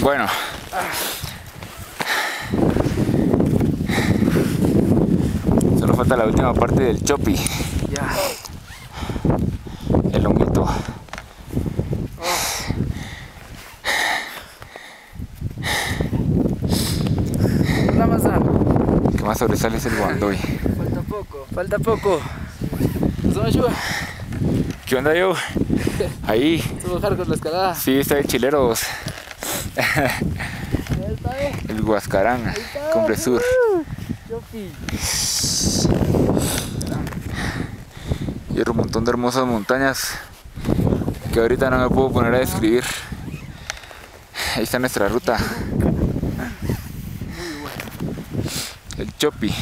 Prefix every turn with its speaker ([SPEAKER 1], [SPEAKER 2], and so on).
[SPEAKER 1] Bueno. Solo falta la última parte del chopi.
[SPEAKER 2] Ya.
[SPEAKER 1] El honguito. Que más sobresale es el guandoy.
[SPEAKER 2] Falta poco. Falta poco. ¿Nos ayuda?
[SPEAKER 1] ¿Qué onda yo? Ahí.
[SPEAKER 2] Estuvo hardcore la escalada.
[SPEAKER 1] Sí, está de chileros. El Huascarán, Cumbre Sur.
[SPEAKER 2] Chopi.
[SPEAKER 1] Y otro montón de hermosas montañas que ahorita no me puedo poner a describir. Ahí está nuestra ruta. El Chopi.